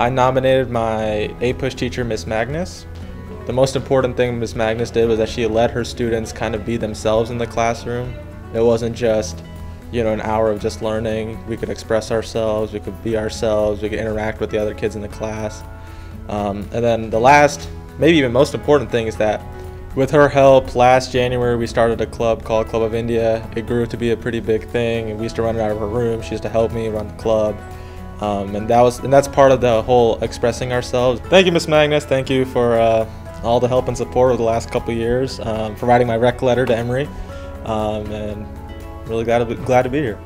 I nominated my APUSH teacher, Miss Magness. The most important thing Miss Magness did was that she let her students kind of be themselves in the classroom. It wasn't just, you know, an hour of just learning. We could express ourselves, we could be ourselves, we could interact with the other kids in the class. Um, and then the last, maybe even most important thing is that with her help, last January we started a club called Club of India. It grew to be a pretty big thing, and we used to run it out of her room. She used to help me run the club. Um, and that was and that's part of the whole expressing ourselves. Thank you, Miss Magness. Thank you for uh, all the help and support over the last couple years, um, providing my rec letter to Emory, um, and really glad to be, glad to be here.